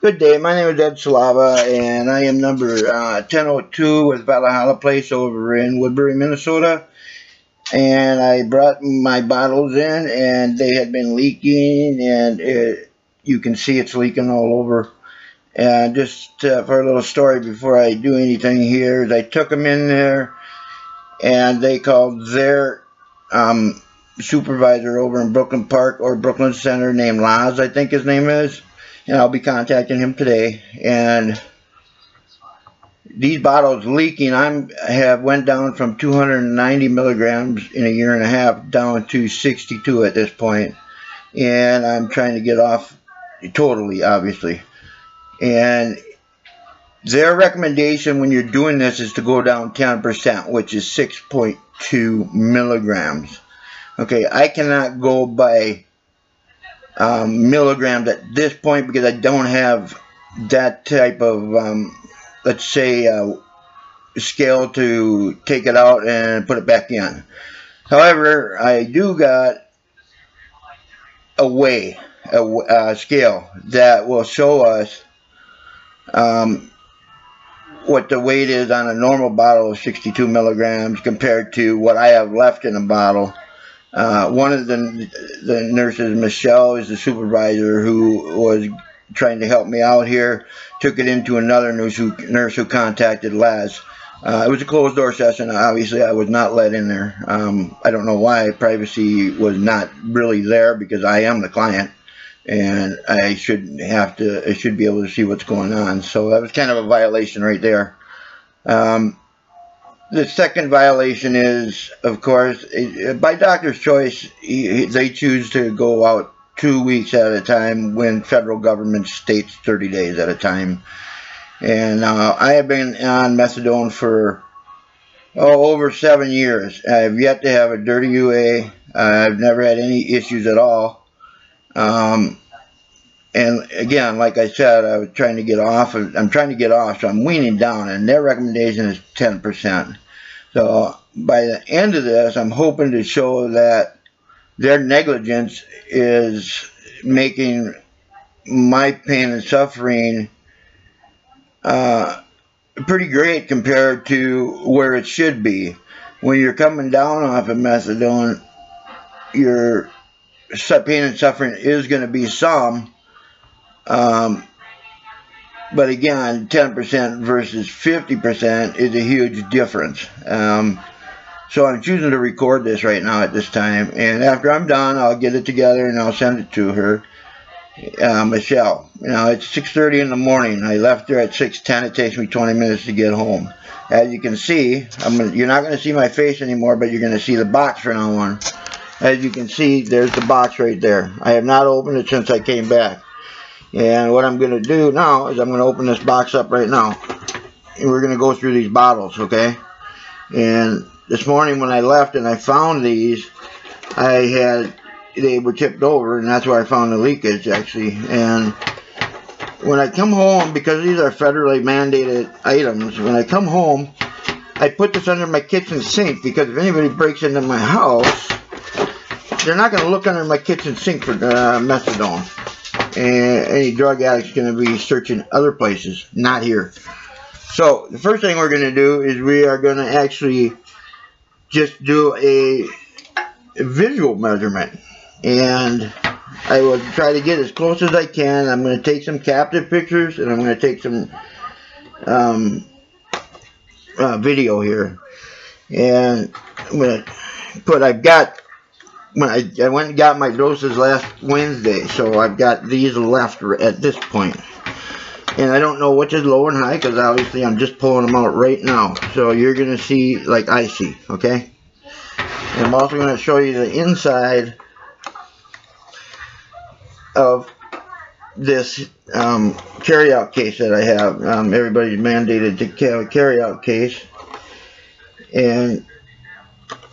Good day. My name is Ed Salava, and I am number uh, 1002 with Valhalla Place over in Woodbury, Minnesota. And I brought my bottles in, and they had been leaking, and it, you can see it's leaking all over. And just uh, for a little story before I do anything here, I took them in there, and they called their um, supervisor over in Brooklyn Park or Brooklyn Center named Laz, I think his name is and I'll be contacting him today. And these bottles leaking, I'm have went down from 290 milligrams in a year and a half down to 62 at this point, and I'm trying to get off totally, obviously. And their recommendation when you're doing this is to go down 10%, which is 6.2 milligrams. Okay, I cannot go by um, milligrams at this point because I don't have that type of, um, let's say, uh, scale to take it out and put it back in. However, I do got a way, a, a scale that will show us um, what the weight is on a normal bottle of 62 milligrams compared to what I have left in a bottle uh, one of the, the nurses, Michelle, is the supervisor who was trying to help me out here, took it into another nurse who, nurse who contacted Laz. Uh, it was a closed door session. Obviously, I was not let in there. Um, I don't know why. Privacy was not really there because I am the client and I should have to, I should be able to see what's going on. So that was kind of a violation right there. Um, the second violation is, of course, by doctor's choice, they choose to go out two weeks at a time when federal government states 30 days at a time. And uh, I have been on methadone for oh, over seven years. I have yet to have a dirty UA. I've never had any issues at all. Um, and again, like I said, I was trying to get off. I'm trying to get off, so I'm weaning down, and their recommendation is 10%. So by the end of this, I'm hoping to show that their negligence is making my pain and suffering uh, pretty great compared to where it should be. When you're coming down off of methadone, your pain and suffering is going to be some, um, but again, 10% versus 50% is a huge difference. Um, so I'm choosing to record this right now at this time. And after I'm done, I'll get it together and I'll send it to her, uh, Michelle. You know, it's 6.30 in the morning. I left her at 6.10. It takes me 20 minutes to get home. As you can see, gonna, you're not going to see my face anymore, but you're going to see the box for now on. As you can see, there's the box right there. I have not opened it since I came back. And what I'm going to do now is I'm going to open this box up right now. And we're going to go through these bottles, okay? And this morning when I left and I found these, I had, they were tipped over and that's where I found the leakage actually. And when I come home, because these are federally mandated items, when I come home, I put this under my kitchen sink because if anybody breaks into my house, they're not going to look under my kitchen sink for uh, methadone and any drug addict's going to be searching other places, not here. So the first thing we're going to do is we are going to actually just do a, a visual measurement. And I will try to get as close as I can. I'm going to take some captive pictures and I'm going to take some um, uh, video here. And I'm going to put, I've got when I, I went and got my doses last Wednesday, so I've got these left at this point. And I don't know which is low and high, because obviously I'm just pulling them out right now. So you're going to see like I see, okay? And I'm also going to show you the inside of this um, carry-out case that I have. Um, everybody's mandated to a carry-out case. And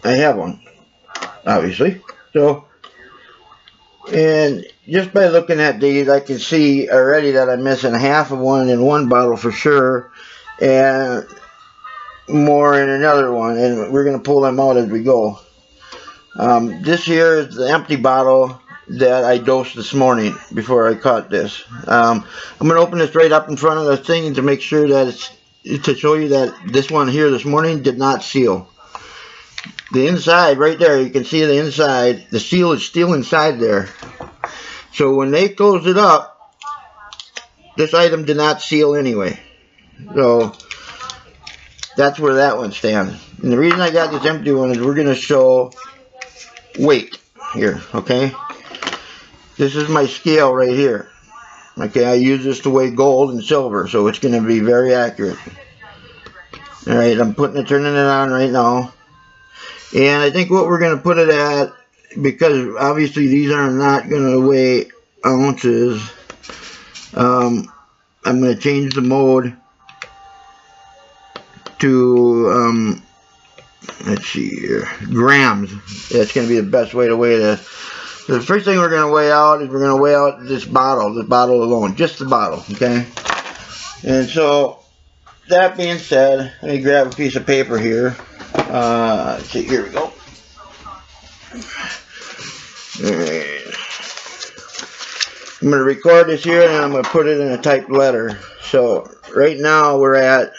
I have one obviously. So, and just by looking at these, I can see already that I'm missing half of one in one bottle for sure, and more in another one, and we're going to pull them out as we go. Um, this here is the empty bottle that I dosed this morning before I caught this. Um, I'm going to open this right up in front of the thing to make sure that it's to show you that this one here this morning did not seal. The inside right there, you can see the inside, the seal is still inside there. So when they close it up, this item did not seal anyway. So that's where that one stands. And the reason I got this empty one is we're going to show weight here, okay? This is my scale right here. Okay, I use this to weigh gold and silver, so it's going to be very accurate. Alright, I'm putting it, turning it on right now. And I think what we're going to put it at, because obviously these are not going to weigh ounces, um, I'm going to change the mode to, um, let's see here, grams. That's going to be the best way to weigh this. The first thing we're going to weigh out is we're going to weigh out this bottle, this bottle alone, just the bottle, okay? And so, that being said, let me grab a piece of paper here. Uh, see, here we go. I'm going to record this here and I'm going to put it in a typed letter. So right now we're at,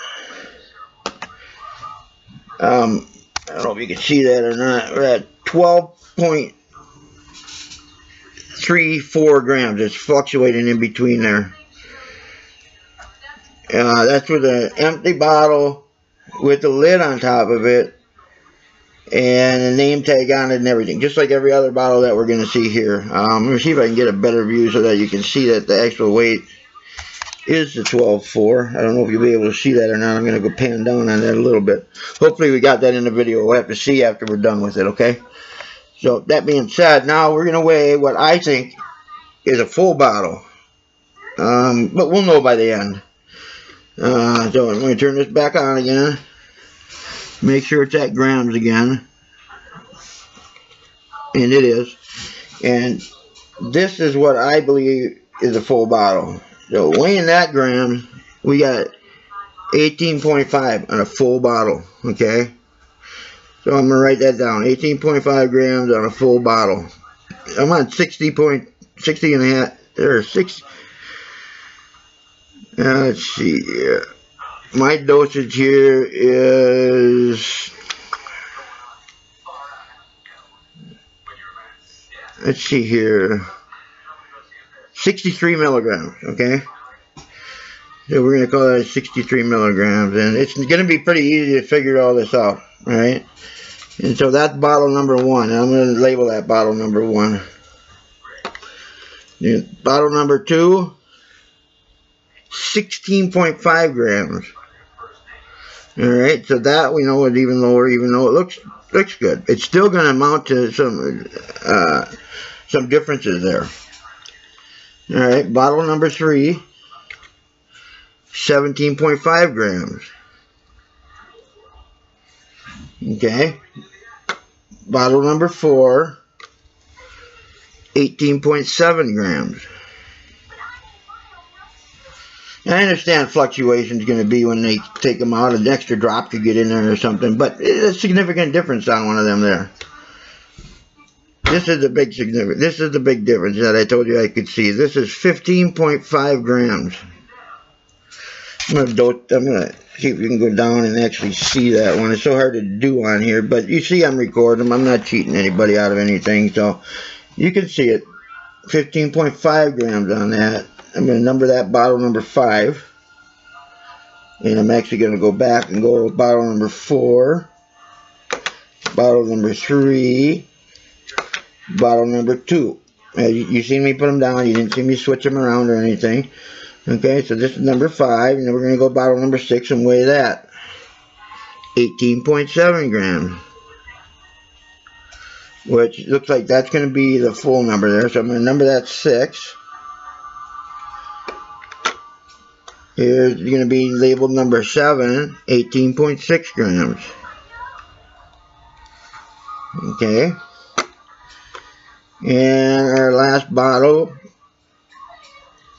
um, I don't know if you can see that or not, we're at 12.34 grams. It's fluctuating in between there. Uh, that's with an empty bottle with the lid on top of it and a name tag on it and everything, just like every other bottle that we're going to see here. Um, let me see if I can get a better view so that you can see that the actual weight is the 12.4. I don't know if you'll be able to see that or not. I'm going to go pan down on that a little bit. Hopefully we got that in the video. We'll have to see after we're done with it, okay? So that being said, now we're going to weigh what I think is a full bottle. Um, but we'll know by the end. Uh, so I'm going to turn this back on again. Make sure it's at grams again. And it is. And this is what I believe is a full bottle. So weighing that gram, we got 18.5 on a full bottle. Okay. So I'm going to write that down. 18.5 grams on a full bottle. I'm on 60 point, 60 and a half, or 6, Uh, let's see here my dosage here is let's see here. 63 milligrams okay? So we're going to call that 63 milligrams and it's going to be pretty easy to figure all this out right? And so that's bottle number one I'm to label that bottle number one. Bottle number two 16.5 grams Alright, so that we know is even lower, even though it looks looks good. It's still going to amount to some uh, some differences there. Alright, bottle number three, 17.5 grams. Okay. Bottle number four, 18.7 grams. I understand fluctuation is going to be when they take them out. An extra drop could get in there or something. But it's a significant difference on one of them there. This is the big significant. This is the big difference that I told you I could see. This is 15.5 grams. I'm gonna do, I'm gonna see if you can go down and actually see that one. It's so hard to do on here, but you see I'm recording. I'm not cheating anybody out of anything, so you can see it. 15.5 grams on that. I'm going to number that bottle number 5. And I'm actually going to go back and go bottle number 4. Bottle number 3. Bottle number 2. Uh, you, you seen me put them down. You didn't see me switch them around or anything. Okay, so this is number 5. And then we're going to go bottle number 6 and weigh that. 18.7 grams which looks like that's going to be the full number there. So I'm going to number that 6. Here's going to be labeled number 7, 18.6 grams. Okay. And our last bottle,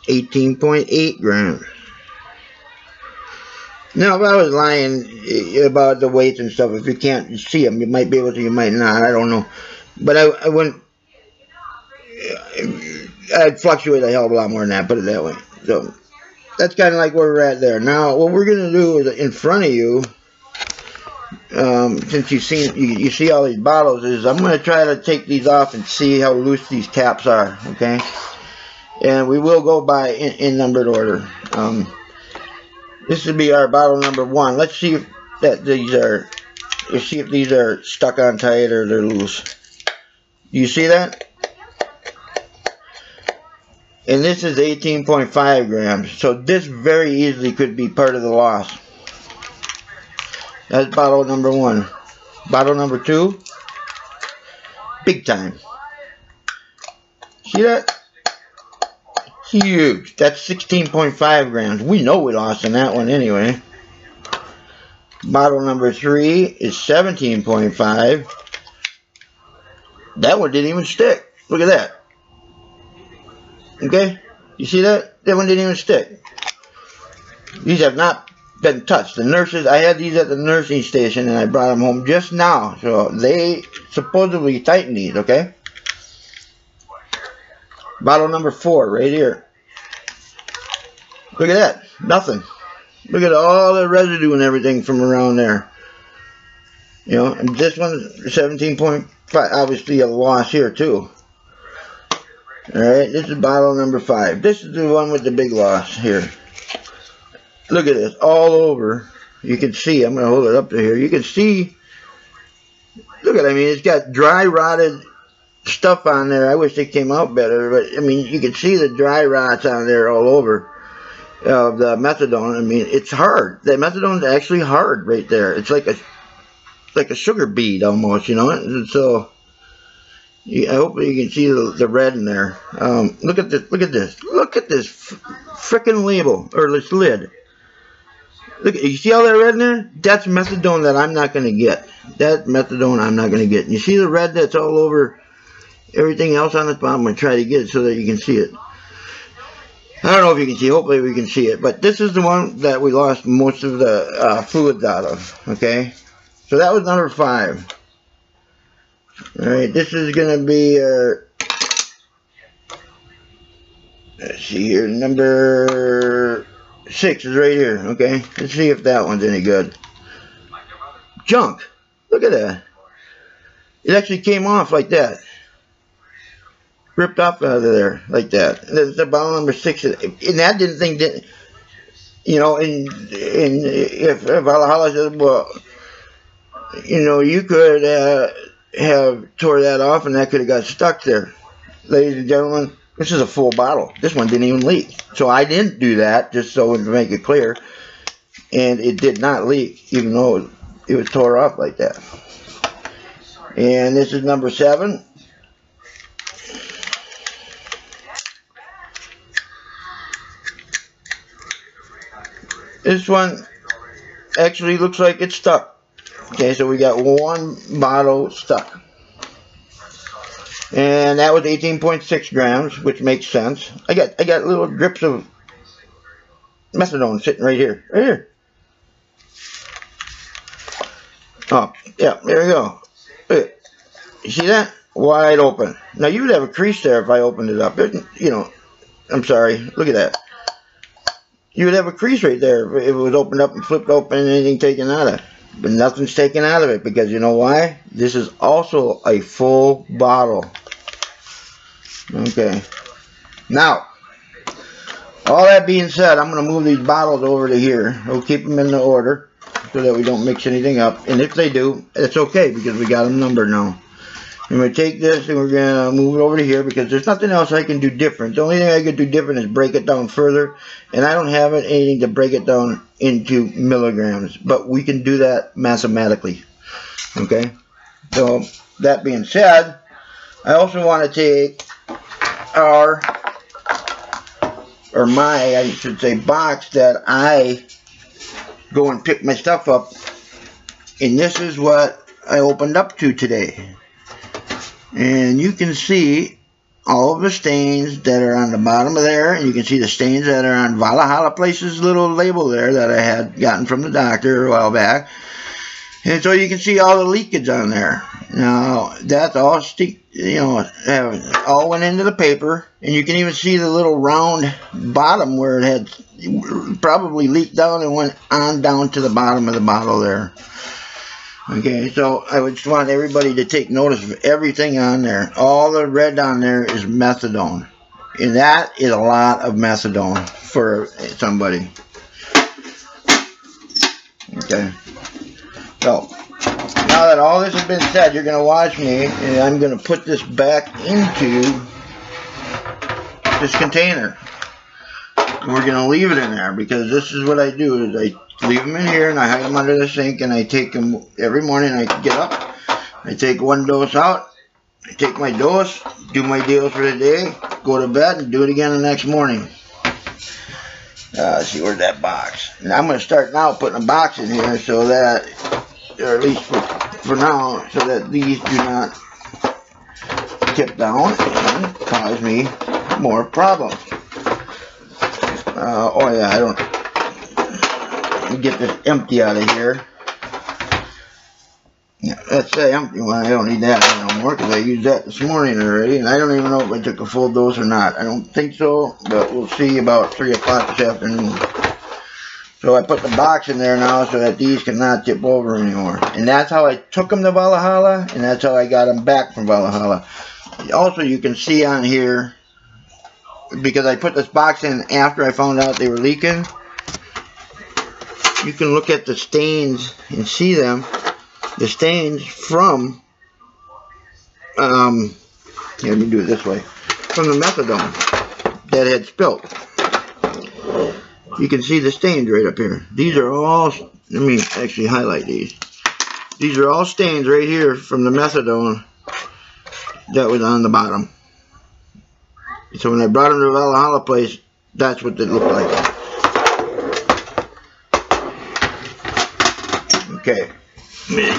18.8 grams. Now, if I was lying eh, about the weights and stuff, if you can't see them, you might be able to, you might not, I don't know. But I, I wouldn't, eh, I'd fluctuate a hell of a lot more than that, put it that way. So that's kind of like where we're at there. Now, what we're going to do is in front of you, um, since you've seen, you, you see all these bottles, is I'm going to try to take these off and see how loose these caps are, okay? And we will go by in, in numbered order. Um, this would be our bottle number one. Let's see if that these are, let's see if these are stuck on tight or they're loose. You see that? And this is 18.5 grams. So this very easily could be part of the loss. That's bottle number one. Bottle number two. Big time. See that? Huge. That's 16.5 grams. We know we lost in that one anyway. Bottle number three is 17.5. That one didn't even stick. Look at that. Okay? You see that? That one didn't even stick. These have not been touched. The nurses, I had these at the nursing station and I brought them home just now. So they supposedly tightened these, okay? Bottle number four, right here. Look at that. Nothing. Look at all the residue and everything from around there. You know, and this one, 17.5, obviously a loss here too. Alright, this is bottle number five. This is the one with the big loss here. Look at this, all over. You can see, I'm going to hold it up to here. You can see, look at I mean, it's got dry rotted stuff on there. I wish they came out better, but I mean, you can see the dry rots on there all over of the methadone. I mean, it's hard. The methadone is actually hard right there. It's like a like a sugar bead almost, you know. So I hope you can see the, the red in there. Um, look at this. Look at this. Look at this freaking label or this lid. Look, you see all that red in there? That's methadone that I'm not going to get. That methadone I'm not going to get. You see the red that's all over everything else on this bottom? I'm going to try to get it so that you can see it. I don't know if you can see. Hopefully we can see it. But this is the one that we lost most of the uh, fluids out of. Okay? So that was number five. Alright, this is going to be, uh, let's see here, number six is right here, okay? Let's see if that one's any good. Junk. Look at that. It actually came off like that. Ripped off out of there like that. That's the bottle number six. And that didn't think that, you know, and, and if, if Valhalla said, well, you know, you could, uh, have tore that off and that could have got stuck there. Ladies and gentlemen, this is a full bottle. This one didn't even leak. So I didn't do that, just so to make it clear. And it did not leak, even though it was tore off like that. And this is number seven. This one actually looks like it's stuck. Okay, so we got one bottle stuck. And that was 18.6 grams, which makes sense. I got I got little drips of methadone sitting right here. Right here. Oh, yeah, there we go. You see that? Wide open. Now, you would have a crease there if I opened it up. It, you know, I'm sorry. Look at that. You would have a crease right there if it was opened up and flipped open and anything taken out of. But nothing's taken out of it because you know why? This is also a full bottle. Okay. Now, all that being said, I'm going to move these bottles over to here. We'll keep them in the order so that we don't mix anything up. And if they do, it's okay because we got them numbered now. I'm going to take this and we're going to move it over to here because there's nothing else I can do different. The only thing I can do different is break it down further. And I don't have anything to break it down into milligrams. But we can do that mathematically. Okay? So, that being said, I also want to take our, or my, I should say, box that I go and pick my stuff up. And this is what I opened up to today and you can see all of the stains that are on the bottom of there and you can see the stains that are on Valhalla Place's little label there that I had gotten from the doctor a while back and so you can see all the leakage on there Now that's all stick, you know, all went into the paper, and you can even see the little round bottom where it had probably leaked down and went on down to the bottom of the bottle there. Okay, so I would just want everybody to take notice of everything on there. All the red on there is methadone. And that is a lot of methadone for somebody. Okay. So, now that all this has been said, you're going to watch me, and I'm going to put this back into this container. And we're going to leave it in there, because this is what I do, is I leave them in here and I hide them under the sink and I take them every morning. I get up, I take one dose out, I take my dose, do my deals for the day, go to bed and do it again the next morning. Uh, see where's that box. And I'm going to start now putting a box in here so that, or at least for, for now, so that these do not tip down and cause me more problems. Uh, oh yeah, I don't get this empty out of here. Yeah, that's the empty one. I don't need that no more because I used that this morning already. And I don't even know if I took a full dose or not. I don't think so, but we'll see about 3 o'clock this afternoon. So I put the box in there now so that these cannot tip over anymore. And that's how I took them to Valhalla, and that's how I got them back from Valhalla. Also, you can see on here, because I put this box in after I found out they were leaking, you can look at the stains and see them. The stains from, um, let me do it this way, from the methadone that had spilt. You can see the stains right up here. These are all, let me actually highlight these. These are all stains right here from the methadone that was on the bottom. So when I brought them to Valhalla place, that's what they looked like. Okay,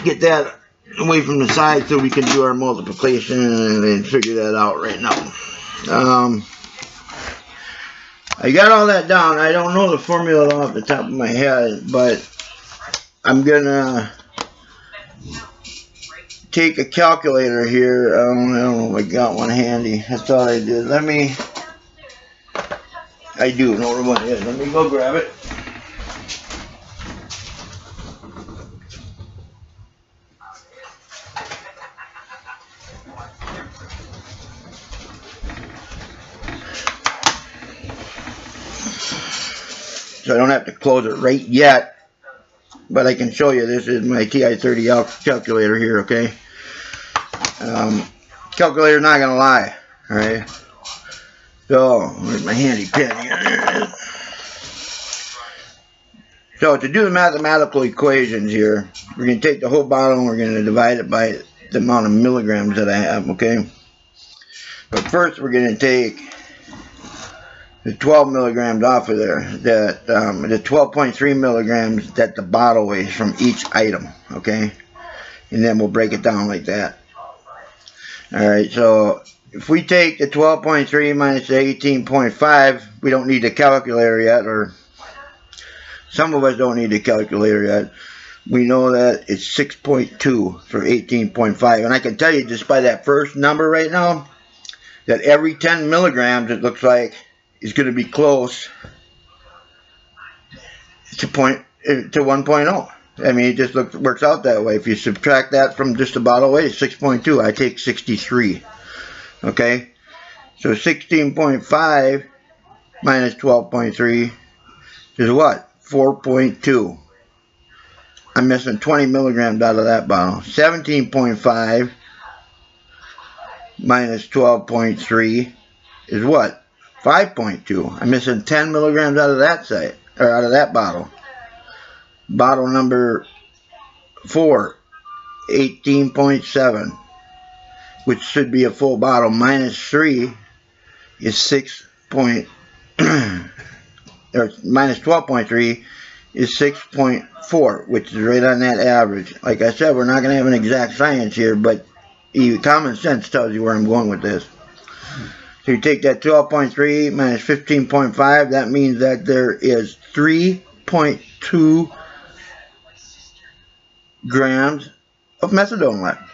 get that away from the side so we can do our multiplication and, figure that out right now. Um, I got all that down. I don't know the formula off the top of my head, but I'm gonna take a calculator here. I don't, I don't know if I got one handy. I thought I did. Let me. I do know where one is. Let me go grab it. so I don't have to close it right yet. But I can show you, this is my TI-30 calculator here, okay? Um, calculator's not going to lie, alright? So, where's my handy pen? So, to do the mathematical equations here, we're going to take the whole bottle and we're going to divide it by the amount of milligrams that I have, okay? But first, we're going to take the 12 milligrams off of there, that um, the 12.3 milligrams that the bottle weighs from each item, okay? And then we'll break it down like that. Alright, so if we take the 12.3 minus the 18.5, we don't need the calculator yet, or some of us don't need the calculator yet. We know that it's 6.2 for 18.5. And I can tell you just by that first number right now, that every 10 milligrams, it looks like is going to be close to point eh, to 1.0. I mean, it just looks, works out that way. If you subtract that from just the bottle weight, 6.2. I take 63. Okay? So 16.5 minus 12.3 is what? 4.2. I'm missing 20 milligrams out of that bottle. 17.5 minus 12.3 is what? 5.2. I'm missing 10 milligrams out of that site, or out of that bottle. Bottle number 4, 18.7, which should be a full bottle, minus 3 is 6. Point, or minus 12.3 is 6.4, which is right on that average. Like I said, we're not going to have an exact science here, but common sense tells you where I'm going with this. So you take that 12.3 minus 15.5, that means that there is 3.2 grams of methadone left.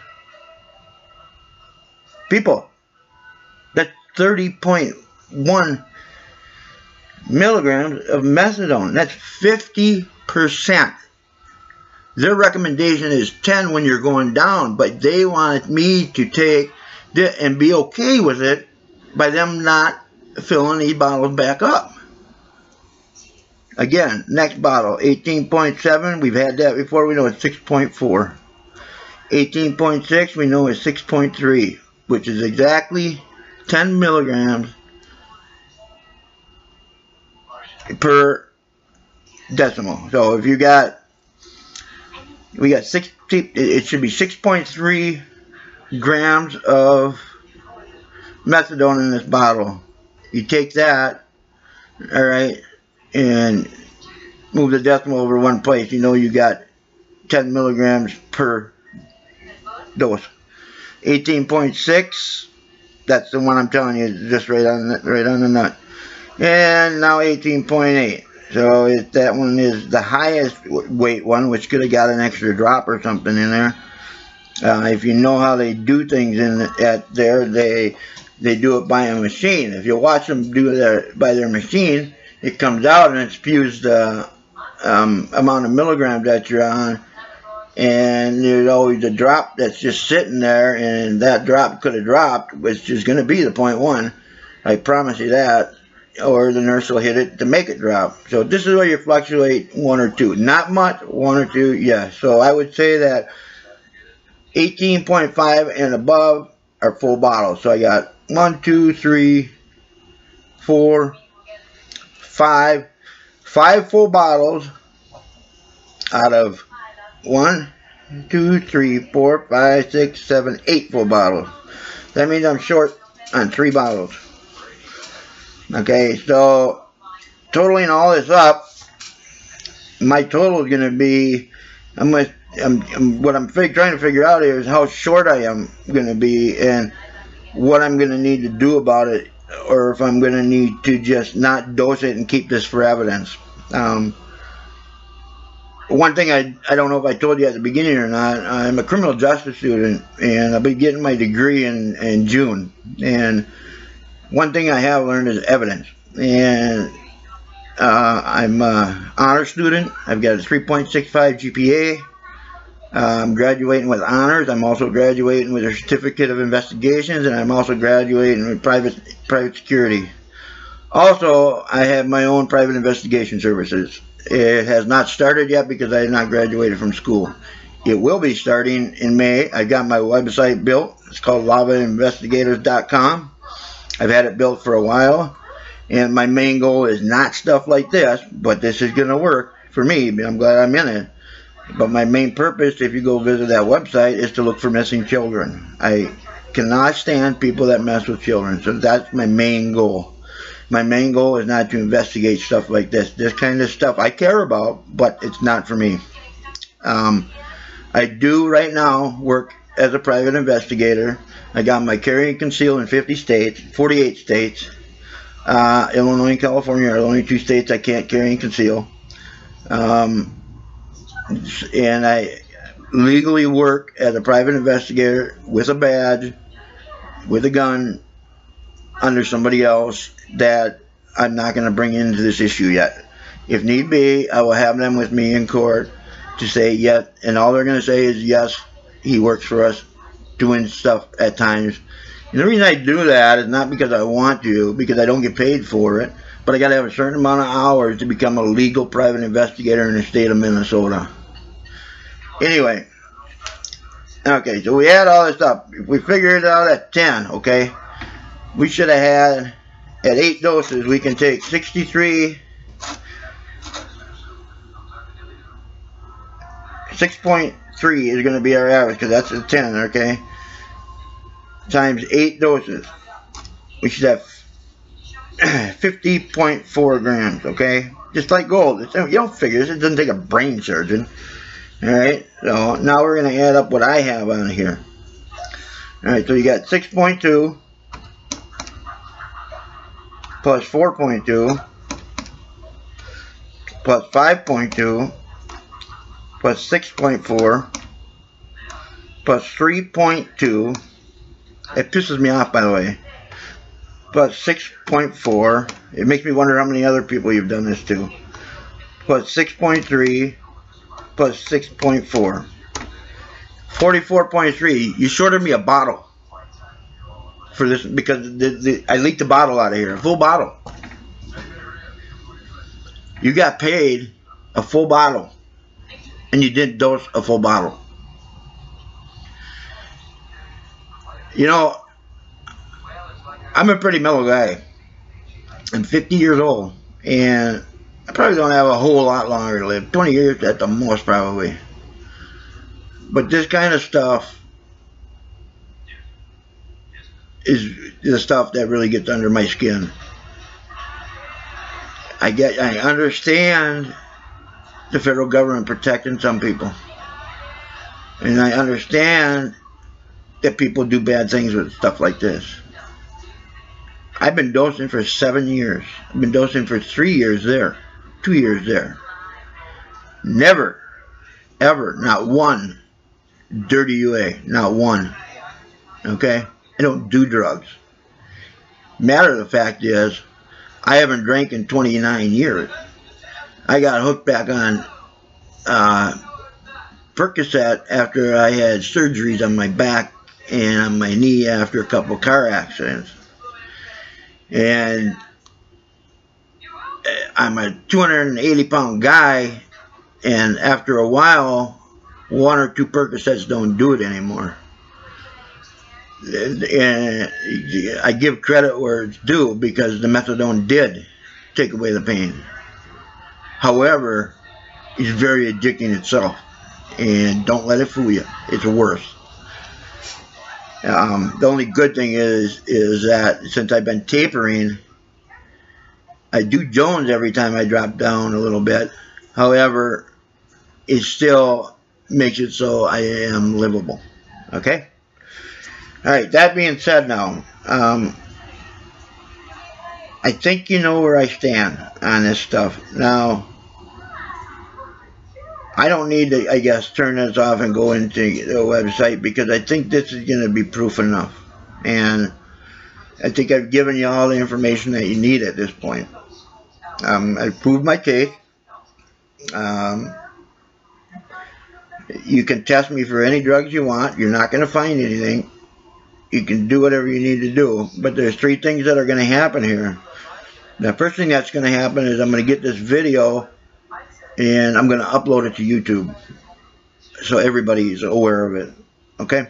People, that's 30.1 milligrams of methadone. That's 50%. Their recommendation is 10 when you're going down, but they wanted me to take and be okay with it by them not filling these bottles back up. Again, next bottle, 18.7. We've had that before. We know it's 6.4. 18.6, we know it's 6.3, which is exactly 10 milligrams per decimal. So if you got, we got 6, it should be 6.3 grams of methadone in this bottle. You take that, all right, and move the decimal over one place. You know you got 10 milligrams per dose. 18.6, that's the one I'm telling you, just right on the, right on the nut. And now 18.8. So that one is the highest weight one, which could have got an extra drop or something in there. Uh, if you know how they do things in at there, they they do it by a machine. If you watch them do it by their machine, it comes out and it spews the um, amount of milligrams that you're on, and there's always a drop that's just sitting there, and that drop could have dropped, which is going to be the point one. I promise you that or the nurse will hit it to make it drop. So this is where you fluctuate one or two. Not much, one or two, yeah. So I would say that 18.5 and above are full bottles. So I got one, two, three, four, five, five full bottles out of one, two, three, four, five, six, seven, eight full bottles. That means I'm short on three bottles. Okay, so totaling all this up, my total is going to be, I'm, I'm, I'm what I'm trying to figure out is how short I am going to be and what I'm going to need to do about it or if I'm going to need to just not dose it and keep this for evidence. Um, one thing I, I don't know if I told you at the beginning or not, I'm a criminal justice student and I'll be getting my degree in, in June. And one thing I have learned is evidence. And uh, I'm an honor student. I've got a 3.65 GPA. I'm graduating with honors. I'm also graduating with a certificate of investigations, and I'm also graduating with private private security. Also, I have my own private investigation services. It has not started yet because I have not graduated from school. It will be starting in May. I got my website built. It's called lavainvestigators.com. I've had it built for a while, and my main goal is not stuff like this, but this is going to work for me. I'm glad I'm in it. But my main purpose, if you go visit that website, is to look for missing children. I cannot stand people that mess with children, so that's my main goal. My main goal is not to investigate stuff like this. This kind of stuff I care about, but it's not for me. Um, I do right now work as a private investigator. I got my carry and conceal in 50 states, 48 states. Uh, Illinois and California are the only two states I can't carry and conceal. Um, and I legally work as a private investigator with a badge, with a gun, under somebody else that I'm not going to bring into this issue yet. If need be, I will have them with me in court to say yes, and all they're going to say is yes, he works for us doing stuff at times. And the reason I do that is not because I want to, because I don't get paid for it, but I got to have a certain amount of hours to become a legal private investigator in the state of Minnesota. Anyway, okay, so we add all this up. If we figure it out at 10, okay? We should have had, at 8 doses, we can take 63 6.3 is going to be our average because that's a 10, okay? Times 8 doses. We should have 50.4 grams, okay? Just like gold. It's, you don't figure this. It doesn't take a brain surgeon. Alright, so now we're going to add up what I have on here. Alright, so you got 6.2 plus 4.2 plus 5.2 plus 6.4 plus 3.2 It pisses me off, by the way. Plus 6.4. It makes me wonder how many other people you've done this to. Plus 6.3. Plus 6.4. 44.3. You shorted me a bottle. For this, because the, the, I leaked the bottle out of here. A full bottle. You got paid a full bottle. And you didn't dose a full bottle. You know, I'm a pretty mellow guy. I'm 50 years old, and I probably don't have a whole lot longer to live. 20 years at the most, probably. But this kind of stuff is the stuff that really gets under my skin. I get, I understand the federal government protecting some people. And I understand that people do bad things with stuff like this. I've been dosing for seven years. I've been dosing for three years there, two years there. Never, ever, not one dirty UA, not one. Okay? I don't do drugs. Matter of the fact is, I haven't drank in 29 years. I got hooked back on uh, Percocet after I had surgeries on my back and on my knee after a couple car accidents. And I'm a 280 pound guy, and after a while, one or two Percocets don't do it anymore. And I give credit where it's due because the methadone did take away the pain. However, it's very addicting itself. And don't let it fool you. It's worse. Um, the only good thing is is that since I've been tapering, I do Jones every time I drop down a little bit. However, it still makes it so I am livable. Okay? Alright, that being said now, um, I think you know where I stand on this stuff. Now, I don't need to, I guess, turn this off and go into the website because I think this is going to be proof enough. And I think I've given you all the information that you need at this point. Um, I've proved my case. Um, you can test me for any drugs you want. You're not going to find anything. You can do whatever you need to do. But there's three things that are going to happen here. The first thing that's going to happen is I'm going to get this video and I'm going to upload it to YouTube so everybody's aware of it. Okay?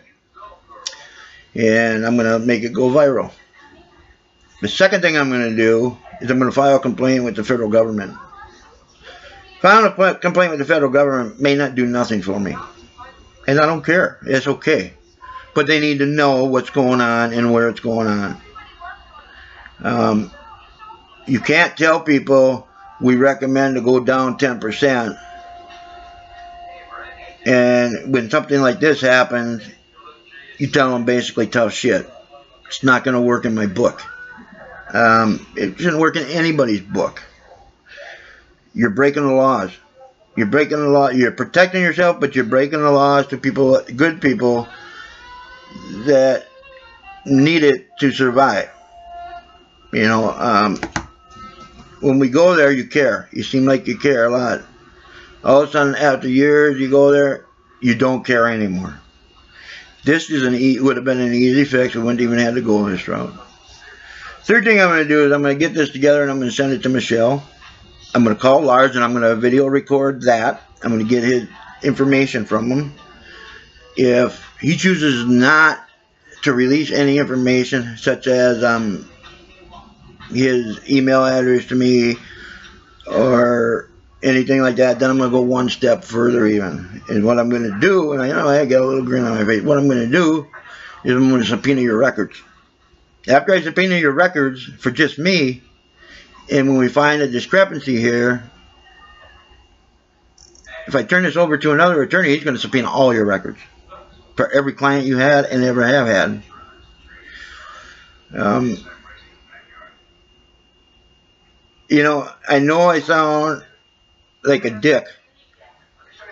And I'm going to make it go viral. The second thing I'm going to do is I'm going to file a complaint with the federal government. Filing a complaint with the federal government may not do nothing for me. And I don't care. It's okay. But they need to know what's going on and where it's going on. Um, you can't tell people we recommend to go down 10%. And when something like this happens, you tell them basically tough shit. It's not going to work in my book. Um, it shouldn't work in anybody's book. You're breaking the laws. You're breaking the law. You're protecting yourself, but you're breaking the laws to people, good people, that need it to survive. You know, um, when we go there, you care. You seem like you care a lot. All of a sudden, after years, you go there, you don't care anymore. This is an e would have been an easy fix. We wouldn't even have to go this route. Third thing I'm going to do is I'm going to get this together and I'm going to send it to Michelle. I'm going to call Lars and I'm going to video record that. I'm going to get his information from him. If he chooses not to release any information, such as um, his email address to me or anything like that, then I'm going to go one step further even. And what I'm going to do, and I know I got a little grin on my face, what I'm going to do is I'm going to subpoena your records. After I subpoena your records for just me, and when we find a discrepancy here, if I turn this over to another attorney, he's going to subpoena all your records for every client you had and ever have had. Um, you know, I know I sound like a dick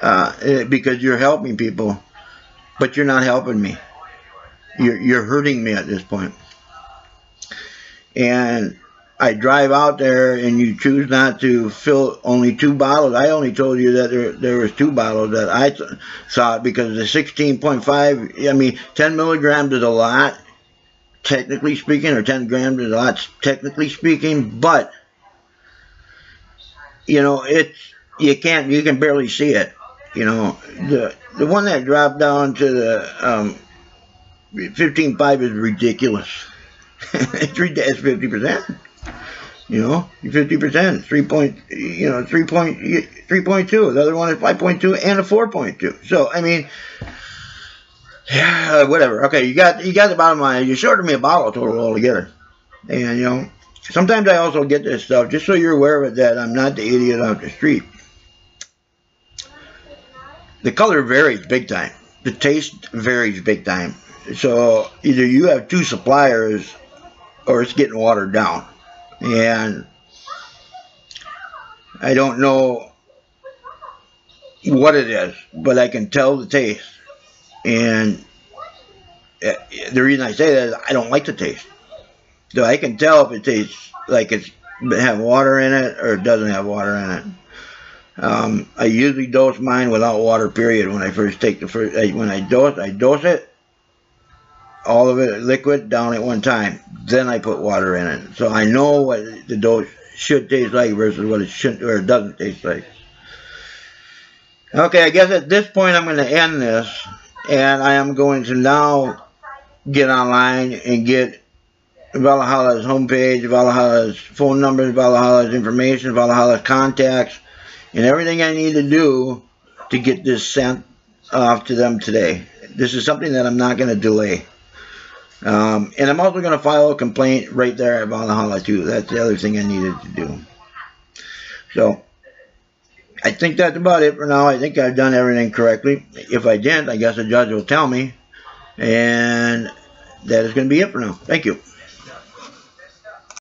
uh, eh, because you're helping people, but you're not helping me. You're, you're hurting me at this point. And I drive out there and you choose not to fill only two bottles. I only told you that there, there was two bottles that I th thought because the 16.5, I mean, 10 milligrams is a lot, technically speaking, or 10 grams is a lot, technically speaking, but, you know, it's, you can't, you can barely see it. You know, the the one that dropped down to the um, 15.5 is ridiculous. It's, it's 50%. You know, 50%, 3 point, you know, 3 point, 3.2. The other one is 5.2 and a 4.2. So, I mean, yeah, whatever. Okay, you got you got the bottom line. You shorted me a bottle total altogether. And, you know, sometimes I also get this stuff, just so you're aware of it, that I'm not the idiot off the street. The color varies big time. The taste varies big time. So either you have two suppliers or it's getting watered down. And I don't know what it is, but I can tell the taste. And eh, the reason I say that is I don't like the taste. So I can tell if it tastes like it's have water in it or it doesn't have water in it. Um, I usually dose mine without water, period, when I first take the first, when I dose, I dose it, all of it liquid down at one time. Then I put water in it. So I know what the dough should taste like versus what it shouldn't or doesn't taste like. Okay, I guess at this point I'm going to end this. And I am going to now get online and get Valhalla's homepage, Valhalla's phone numbers, Valhalla's information, Valhalla's contacts, and everything I need to do to get this sent off to them today. This is something that I'm not going to delay. Um, and I'm also going to file a complaint right there at Valhalla too. That's the other thing I needed to do. So, I think that's about it for now. I think I've done everything correctly. If I didn't, I guess the judge will tell me. And that is going to be it for now. Thank you.